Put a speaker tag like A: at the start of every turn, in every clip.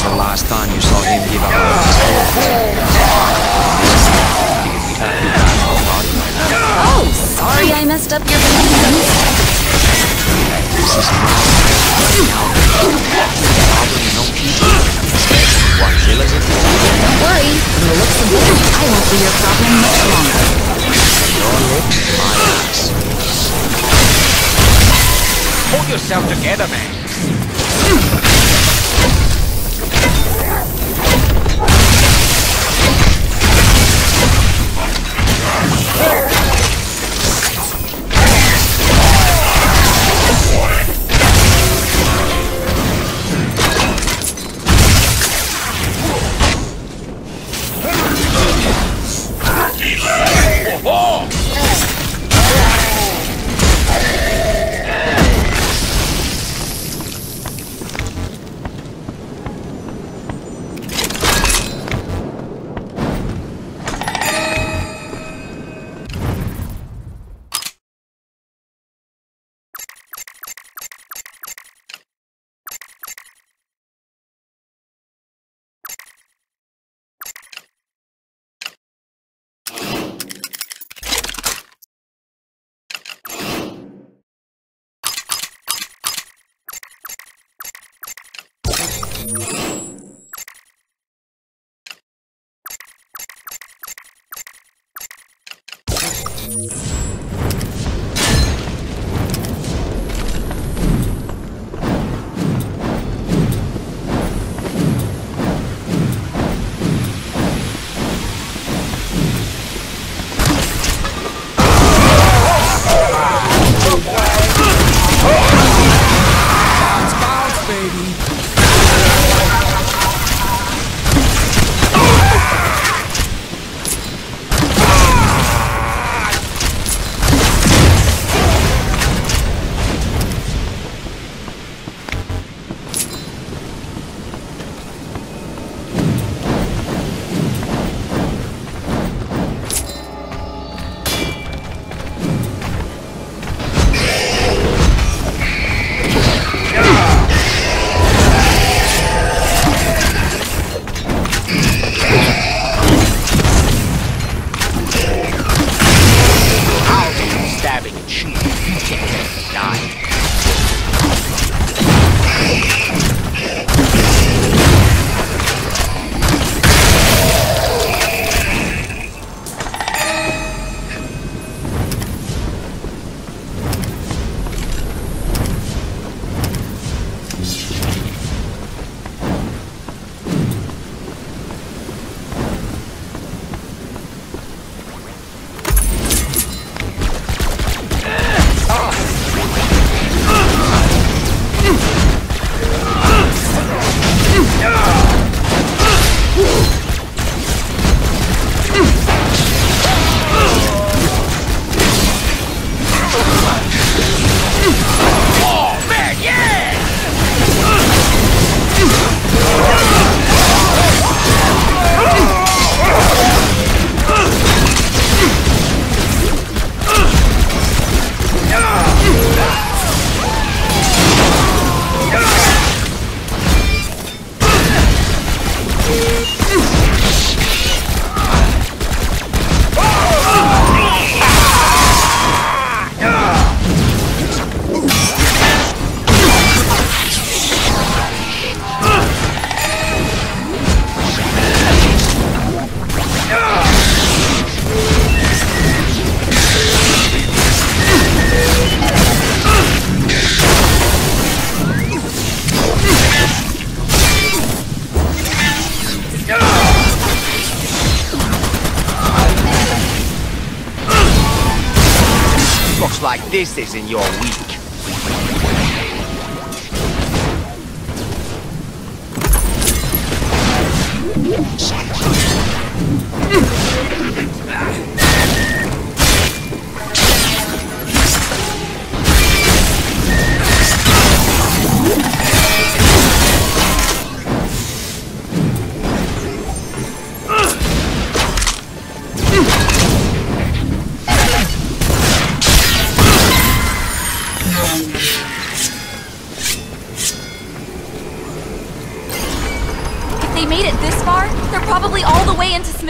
A: was the last time you saw him give up on his
B: Oh, sorry I messed up your plans.
A: This is my Probably no people. What killers it?
B: Don't worry. From the looks of things, I won't be your problem much longer.
A: Your look, my ass.
C: Hold yourself together, man. Yeah. This isn't your week.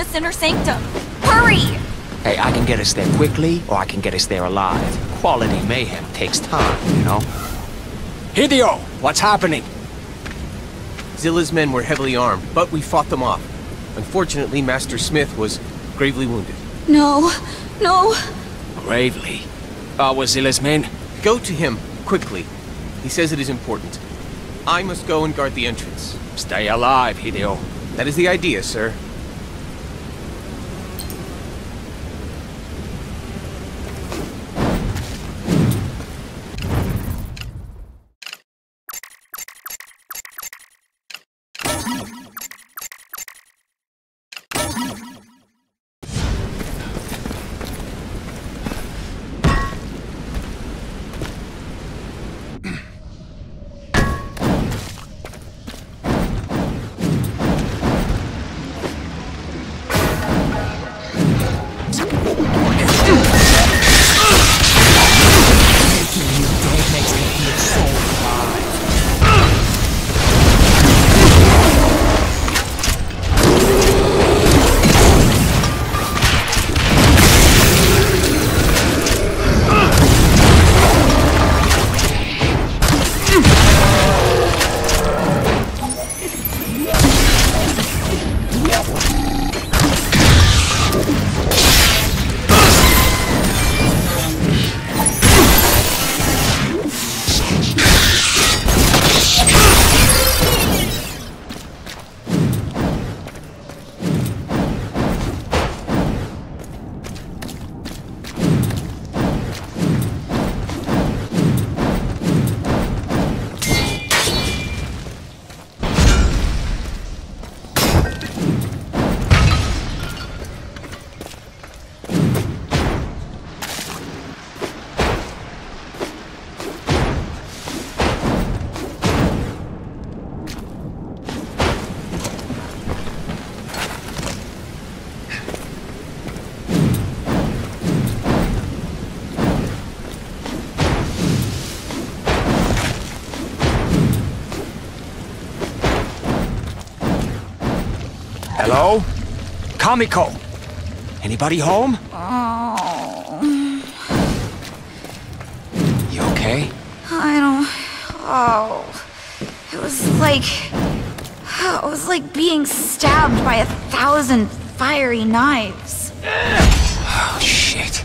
D: Inner Sanctum. Hurry!
A: Hey, I can get us there quickly, or I can get us there alive. Quality mayhem takes time, you know? Hideo, what's happening?
E: Zilla's men were heavily armed, but we fought them off. Unfortunately, Master Smith was gravely wounded.
D: No, no.
A: Gravely. Uh, was Zilla's men?
E: Go to him, quickly. He says it is important. I must go and guard the entrance.
A: Stay alive, Hideo.
E: That is the idea, sir.
A: Kamiko! Anybody home?
D: Oh,
A: You okay?
D: I don't. Oh. It was like. Oh, it was like being stabbed by a thousand fiery knives.
A: Oh, shit.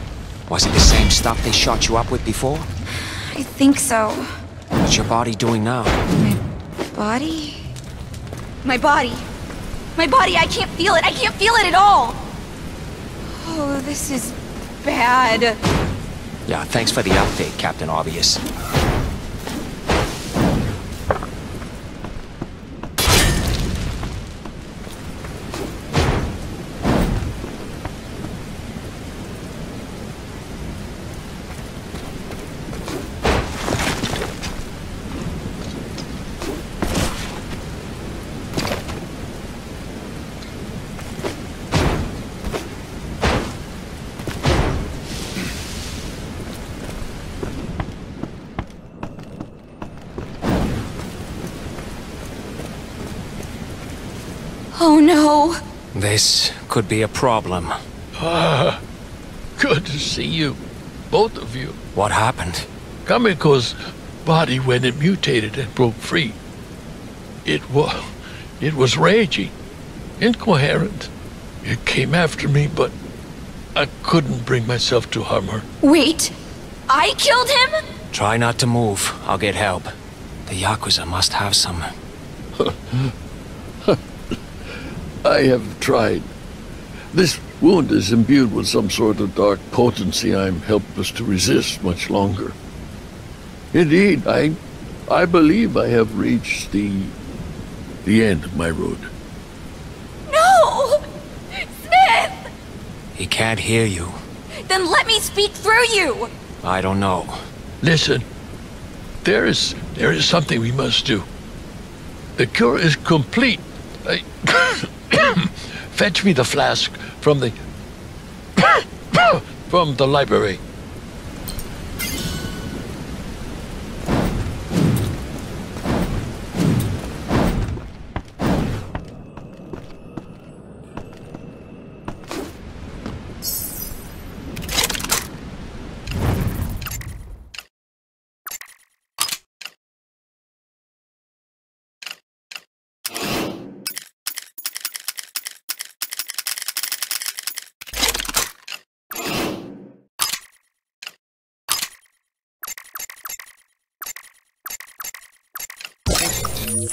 A: Was it the same stuff they shot you up with before?
D: I think so.
A: What's your body doing now?
D: My body? My body. My body, I can't feel it. I can't feel it at all. Oh, this is bad.
A: Yeah, thanks for the update, Captain Obvious.
D: Oh no.
A: This could be a problem.
F: Ah, good to see you. Both of you.
A: What happened?
F: Kamiko's body, when it mutated and broke free, it was, it was raging, incoherent. It came after me, but I couldn't bring myself to harm her.
D: Wait. I killed him?
A: Try not to move. I'll get help. The Yakuza must have some.
F: I have tried. This wound is imbued with some sort of dark potency I'm helpless to resist much longer. Indeed, I I believe I have reached the the end of my road.
D: No! Smith!
A: He can't hear you.
D: Then let me speak through you!
A: I don't know.
F: Listen, there is there is something we must do. The cure is complete. I, fetch me the flask from the from the library.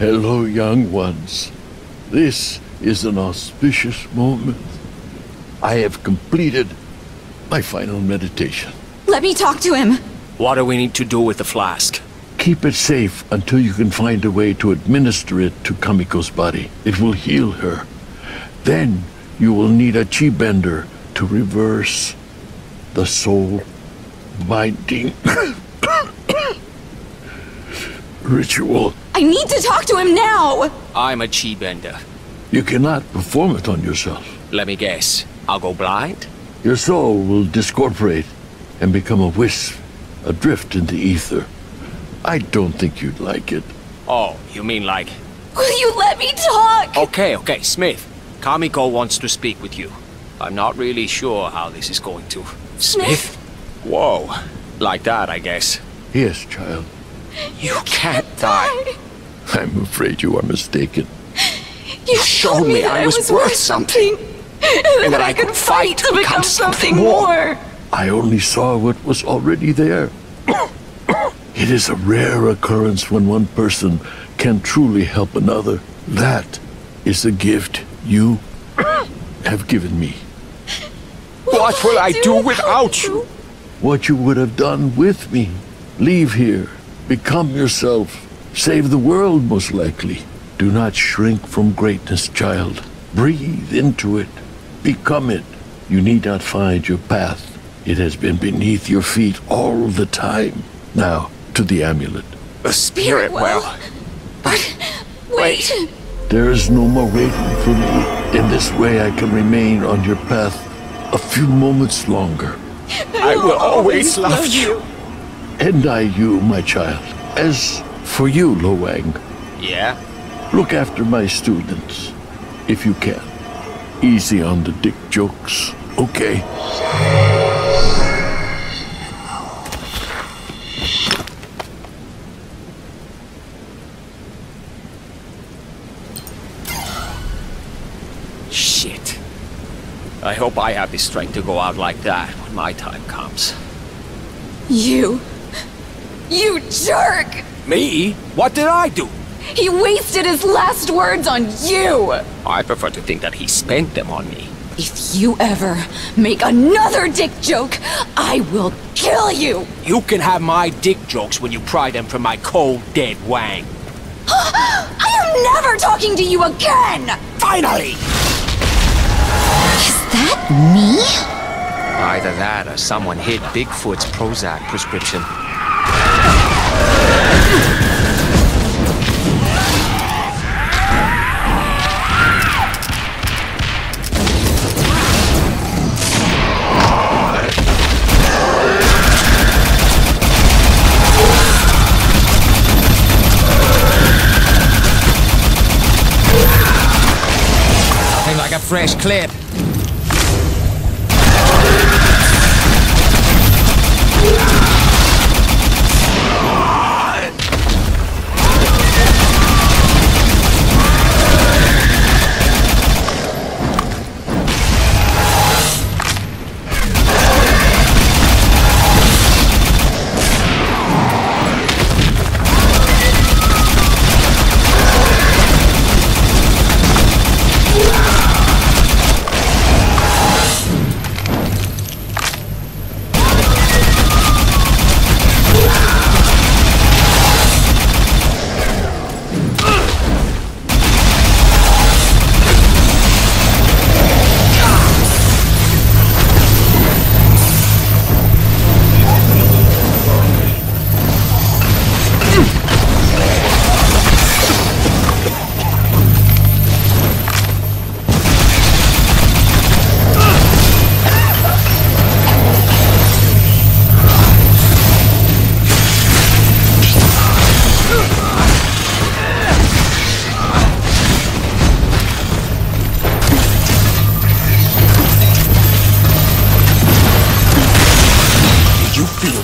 F: Hello, young ones. This is an auspicious moment. I have completed my final meditation.
D: Let me talk to him.
A: What do we need to do with the flask?
F: Keep it safe until you can find a way to administer it to Kamiko's body. It will heal her. Then you will need a chi bender to reverse the soul binding ritual.
D: I need to talk to him now!
A: I'm a chi bender.
F: You cannot perform it on yourself.
A: Let me guess. I'll go blind?
F: Your soul will discorporate and become a wisp, adrift in the ether. I don't think you'd like it.
A: Oh, you mean like...
D: Will you let me talk?
A: Okay, okay, Smith. Kamiko wants to speak with you. I'm not really sure how this is going to...
D: Smith?
A: Whoa. Like that, I guess.
F: Yes, child.
A: You can't die.
F: I'm afraid you are mistaken.
D: You
A: showed me
D: me
A: I was
D: was
A: worth
D: worth something. And, that I could fight to become something more.
F: I only saw what was already there. it is a rare occurrence when one person can truly help another. That is the gift you have given me.
A: What will I do without you?
F: What you would have done with me. Leave here. Become yourself. Save the world, most likely. Do not shrink from greatness, child. Breathe into it. Become it. You need not find your path. It has been beneath your feet all the time. Now, to the amulet.
A: A spirit well.
D: But wait.
F: There is no more waiting for me. In this way, I can remain on your path a few moments longer.
A: I will always love you.
F: And I you, my child. As for you, Lo Wang,
A: Yeah?
F: look after my students, if you can. Easy on the dick jokes, okay?
A: Shit. I hope I have the strength to go out like that when my time comes.
D: You. You jerk!
A: Me? What did I do?
D: He wasted his last words on you!
A: I prefer to think that he spent them on me.
D: If you ever make another dick joke, I will kill you!
A: You can have my dick jokes when you pry them from my cold, dead wang.
D: I am never talking to you again!
A: Finally!
D: Is that me?
A: Either that or someone hid Bigfoot's Prozac prescription. Fresh clip.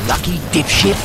A: Lucky, dipshit?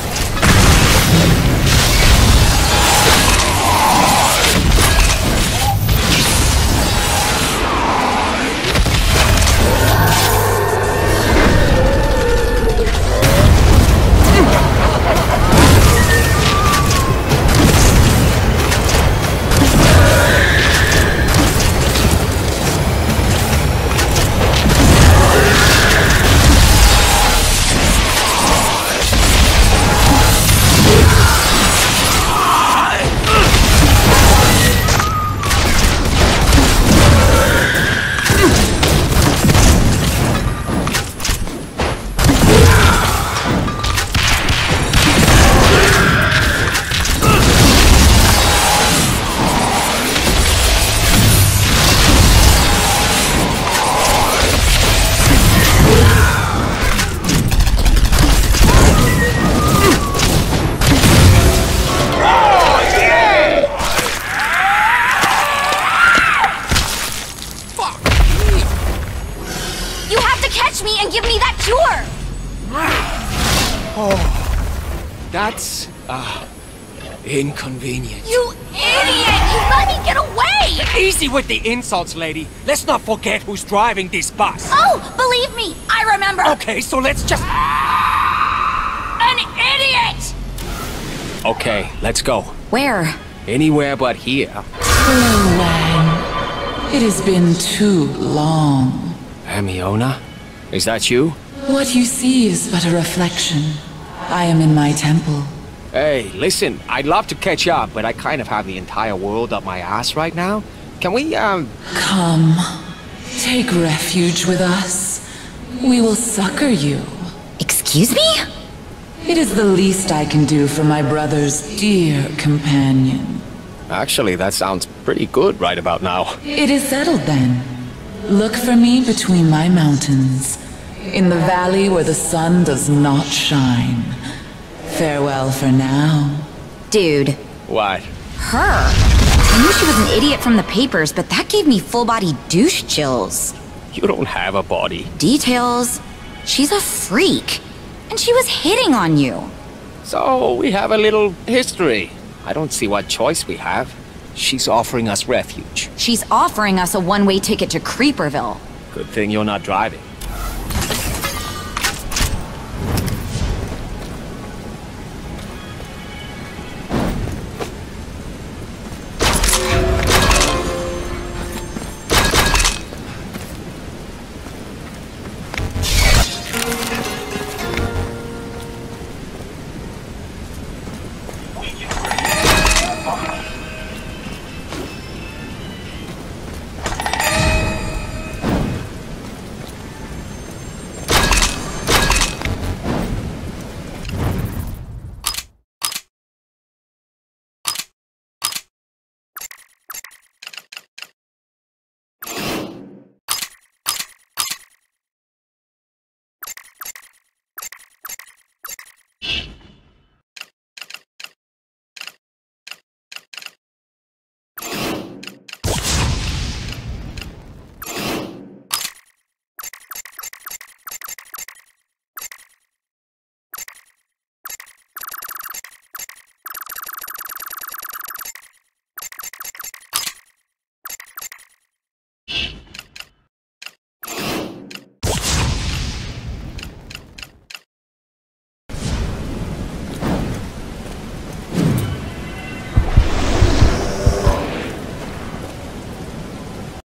A: Easy with the insults, lady. Let's not forget who's driving this bus.
B: Oh, believe me, I remember!
A: Okay, so let's just...
B: An idiot!
A: Okay, let's go.
B: Where?
A: Anywhere but here.
G: Hello, Wang. It has been too long.
A: Hermiona? Is that you?
G: What you see is but a reflection. I am in my temple.
A: Hey, listen, I'd love to catch up, but I kind of have the entire world up my ass right now. Can we, um...
G: Come, take refuge with us. We will succor you.
B: Excuse me?
G: It is the least I can do for my brother's dear companion.
A: Actually, that sounds pretty good right about now.
G: It is settled then. Look for me between my mountains, in the valley where the sun does not shine. Farewell for now.
B: Dude,
A: What?
B: her. I knew she was an idiot from the papers, but that gave me full-body douche chills.
A: You don't have a body.
B: Details. She's a freak. And she was hitting on you.
A: So, we have a little history. I don't see what choice we have. She's offering us refuge.
B: She's offering us a one-way ticket to Creeperville.
A: Good thing you're not driving.